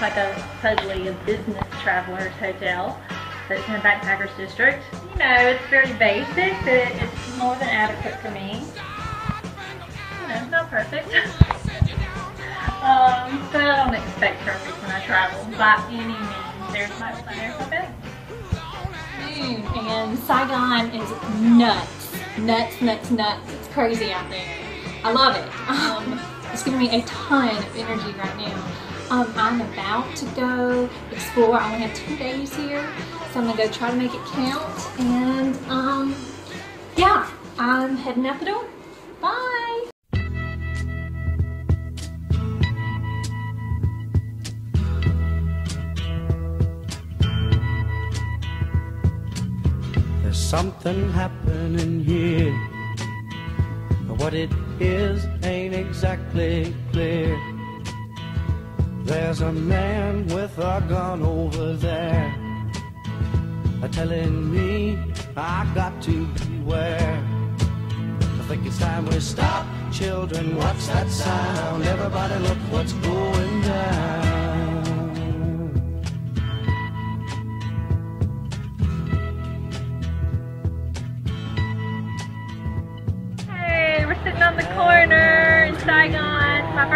Is like a supposedly a business traveler's hotel. It's in the backpackers district. You know, it's very basic, but it's more than adequate for me. You know, not perfect. um, but I don't expect perfect when I travel by any means. There's my there's my bed. And Saigon is nuts. Nuts, nuts, nuts. It's crazy out there. I love it. Um, it's giving me a ton of energy right now. Um, I'm about to go explore. I only have two days here, so I'm gonna go try to make it count. And um, yeah, I'm heading out the door. Bye. There's something happening here. But what it is ain't exactly clear. There's a man with a gun over there. Telling me I got to beware. I think it's time we stop. Children, what's that sound? Everybody look what's going down. Hey, we're sitting on the corner in Saigon. My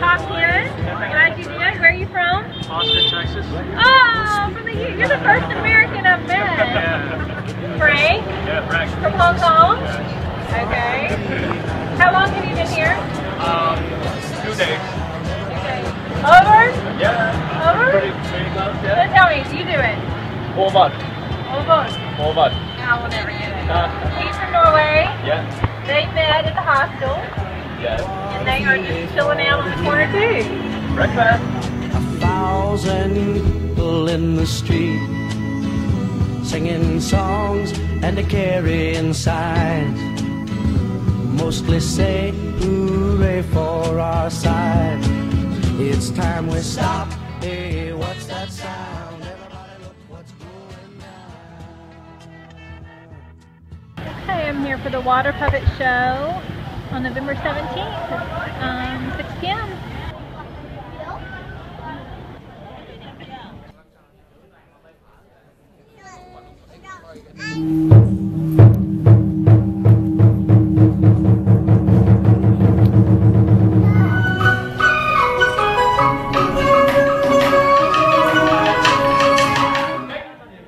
just popped. Glad you did. Where are you from? Austin, Texas. Oh, from the U. You're the first American I've met. Yeah. Frank Yeah, Frank. from Hong Kong. Okay. How long have you been here? Um, two days. Okay. Over? Yeah. Over? Pretty, pretty close, So tell me, you do it. Håvard. Over. Håvard. I will never get it. Uh, He's from Norway. yeah. They met at the hostel, Yeah. And they are just chilling out on the corner too. Breakfast. A thousand people in the street singing songs and a carrying signs. Mostly say hooray for our side. It's time we stop. Hey, what's that sound? Everybody look what's going down. Okay, I'm here for the Water Puppet Show on November 17th um, 6 p.m.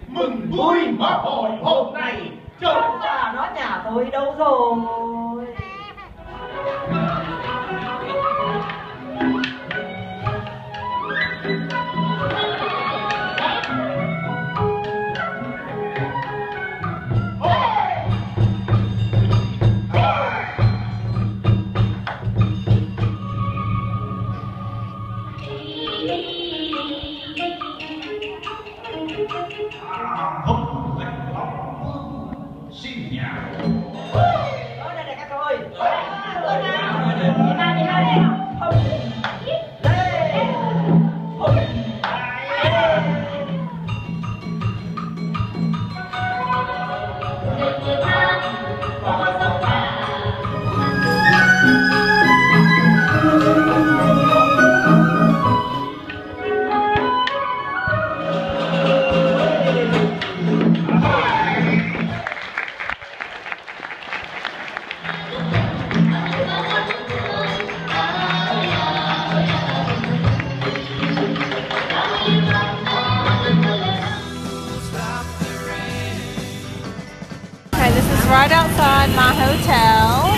mừng vui mà hồi hôm nay chúng ta nó nhà tôi đâu rồi Is right outside my hotel.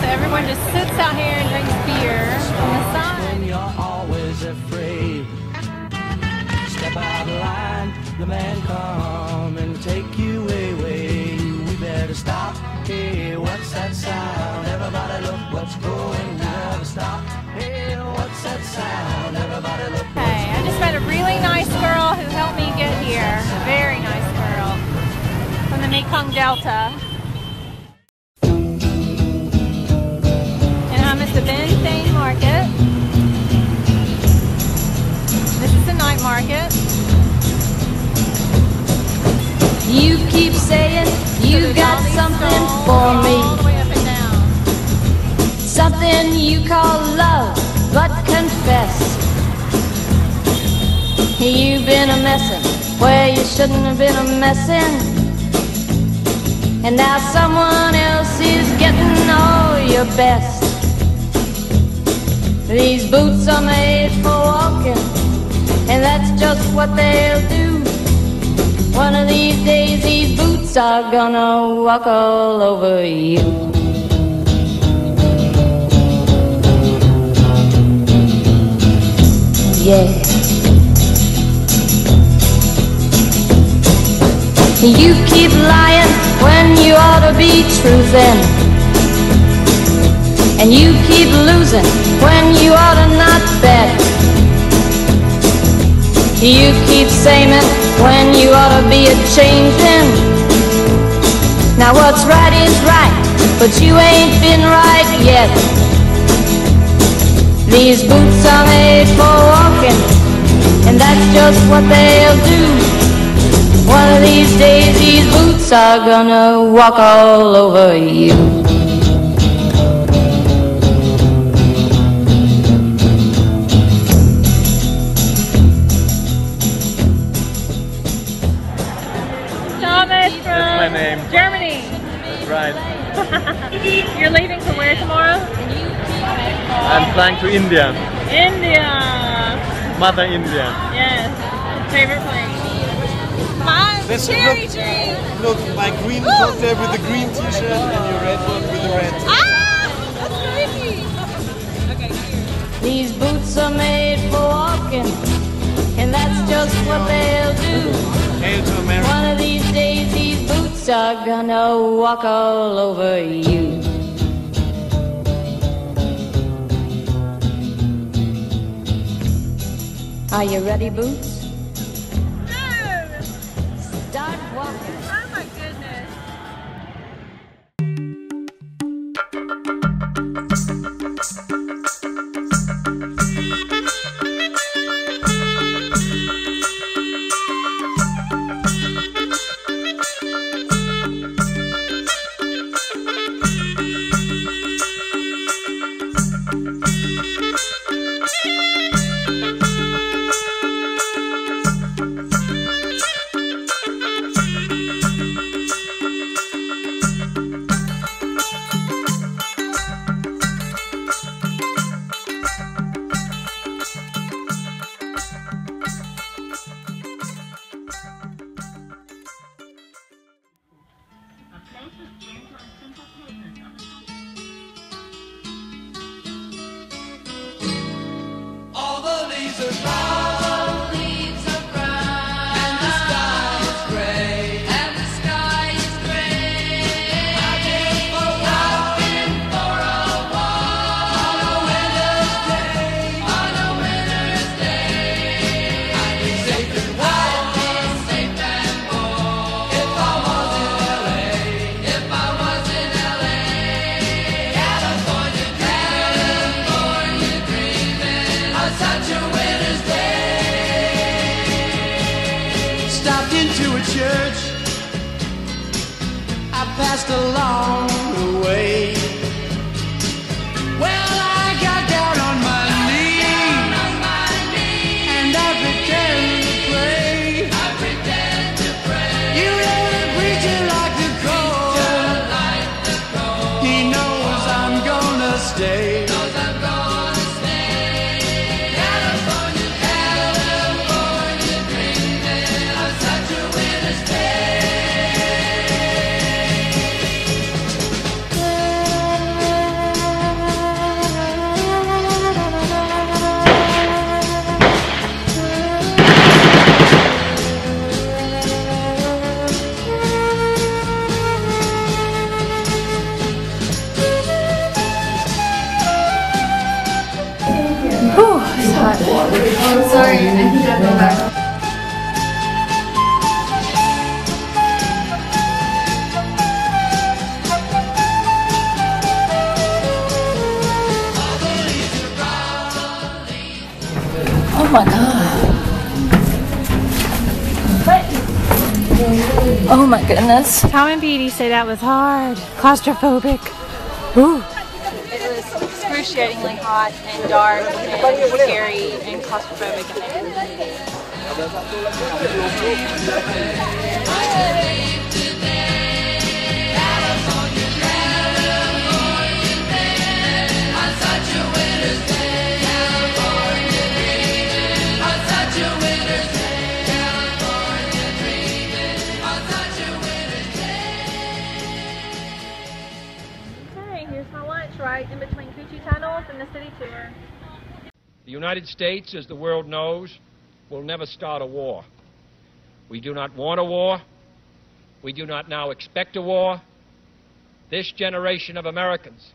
So everyone just sits out here and drinks beer on the. When you're always afraid. Step out of line, the man come Hey, I just met a really nice girl who helped me get here. A very nice girl from the Mekong Delta. And I'm at the Ben Thanh Market. This is the night market. You keep saying you've got something for me. Something you call love, but confess. You've been a messin' where you shouldn't have been a messin'. And now someone else is getting all your best. These boots are made for walking, and that's just what they'll do. One of these days, these boots are gonna walk all over you. Yeah. You keep lying when you ought to be truthing. And you keep losing when you ought to not bet. You keep saying when you ought to be a changing. Now what's right is right, but you ain't been right yet. These boots are made for walking, and that's just what they'll do. One of these days, these boots are gonna walk all over you. Thomas from my name. Germany. That's right. You're leaving for where tomorrow? I'm flying to India. India. Mother India. Yes. Favorite place. My Let's cherry look. tree. Look, my green coat there with the green t-shirt and your red one with the red. Ah, that's crazy. Okay, here. These boots are made for walking, and that's just what they'll do. Hail to America. One of these days, these boots are gonna walk all over you. Are you ready, Boots? Oh, sorry. I think I'll go back. Oh my god. Oh my goodness. Tom and Petey say that was hard. Claustrophobic excruciatingly hot and dark and scary and claustrophobic. And tunnels and the city tour. The United States, as the world knows, will never start a war. We do not want a war. We do not now expect a war. This generation of Americans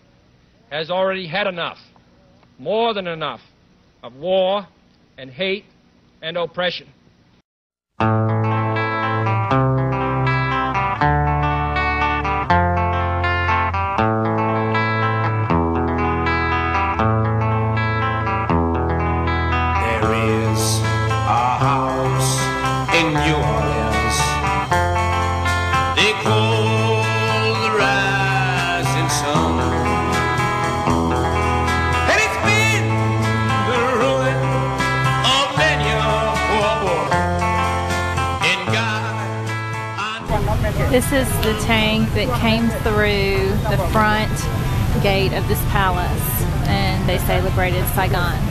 has already had enough, more than enough, of war and hate and oppression. This is the tank that came through the front gate of this palace and they celebrated Saigon.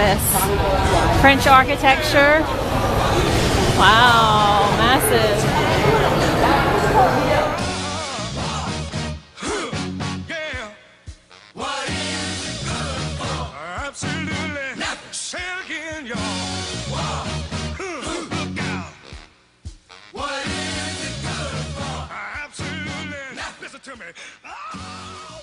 office. French architecture. Wow, massive. Oh!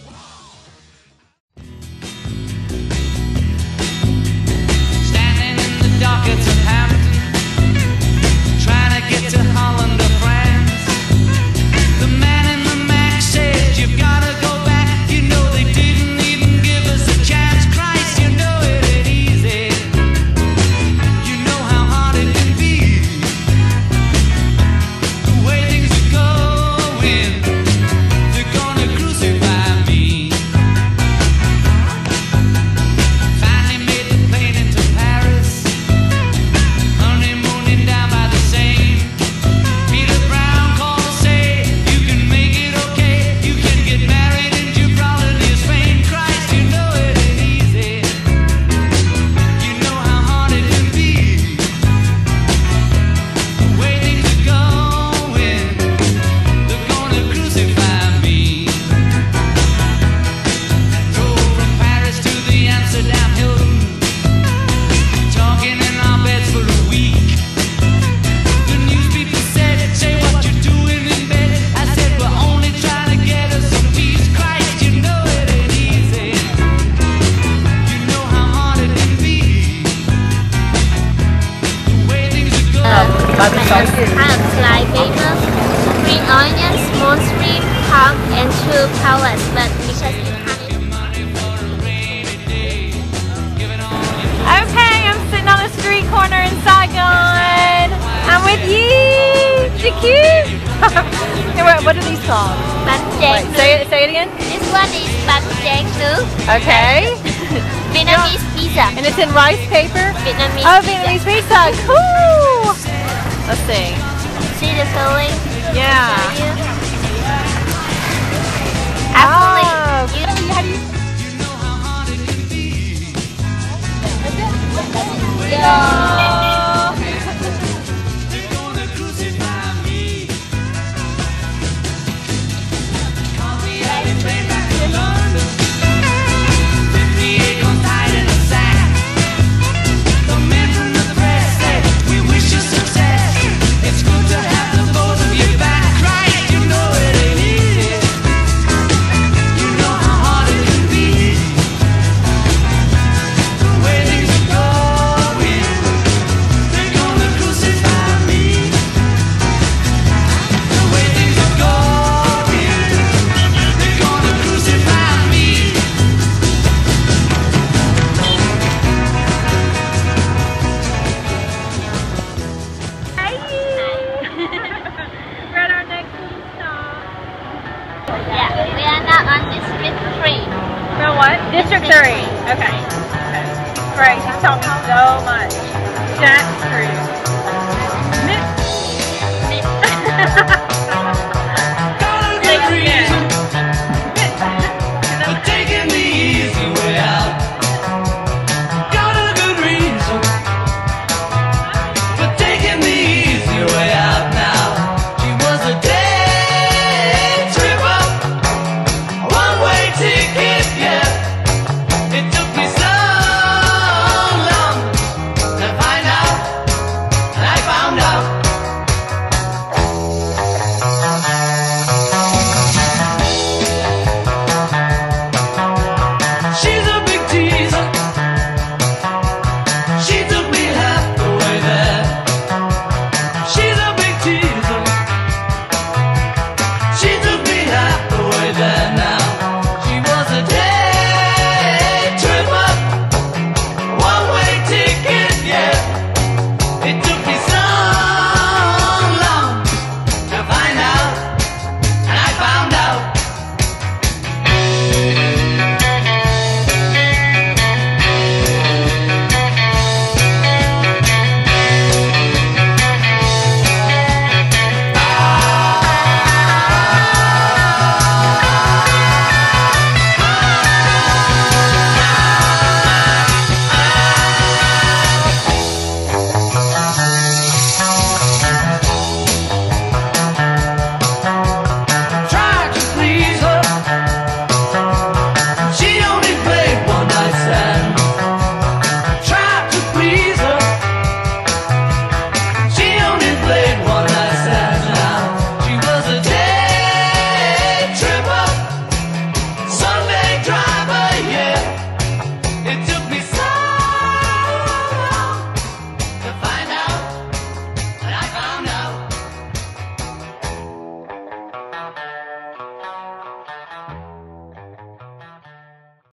what, what are these called? Bánh Wait, say, it, say it again. This one is bánh. Okay. Vietnamese no. pizza. And it's in rice paper? Vietnamese Oh, Vietnamese pizza. pizza. Cool. Let's see. See the filling? Yeah. Oh. Yeah. So much.